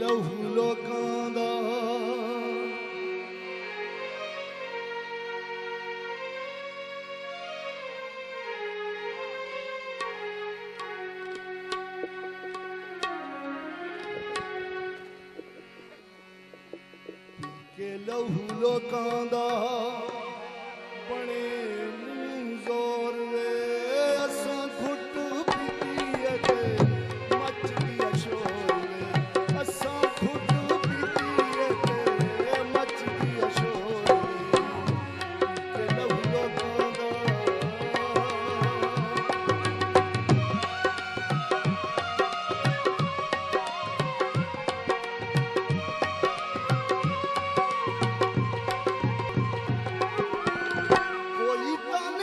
ਲਹੂ ਲੋਕਾਂ ਦਾ। ਕੇ ਲੋਕਾਂ ਦਾ ਬਣੇ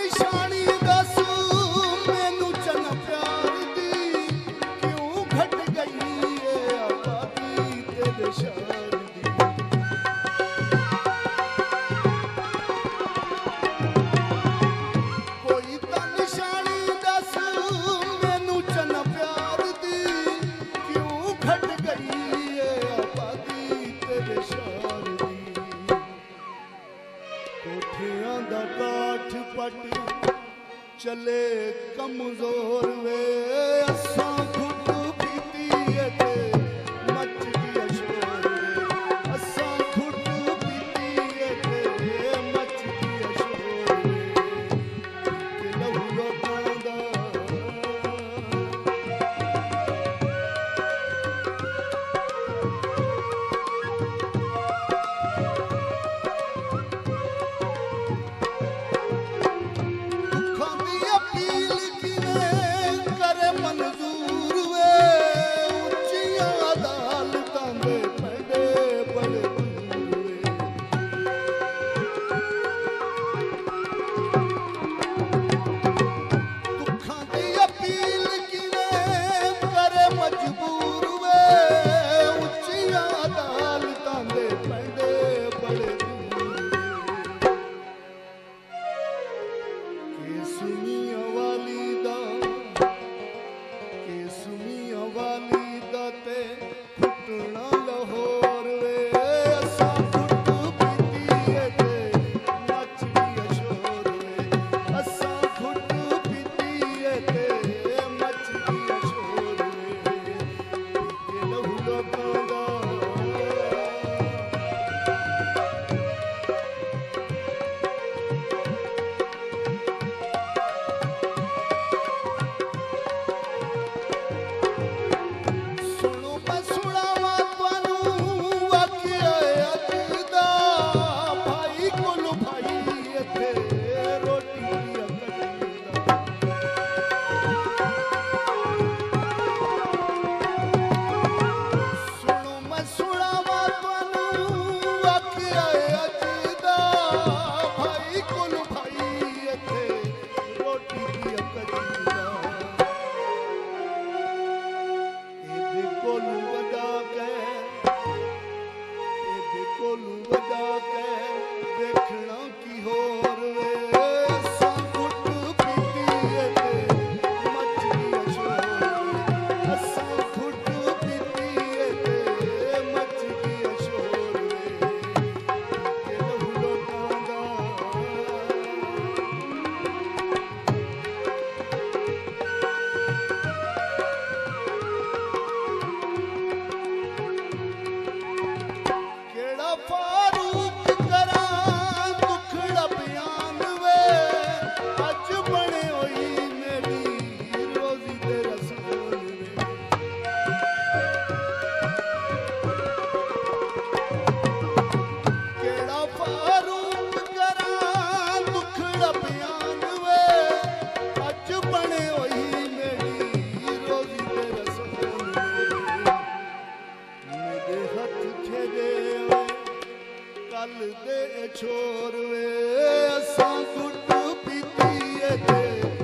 वैशाली पले कमज़ोर वे ਦੇ ਛੋਰ ਵੇ ਅਸਾਂ ਗੁੱਟ ਪੀਤੀ ਏ ਤੇ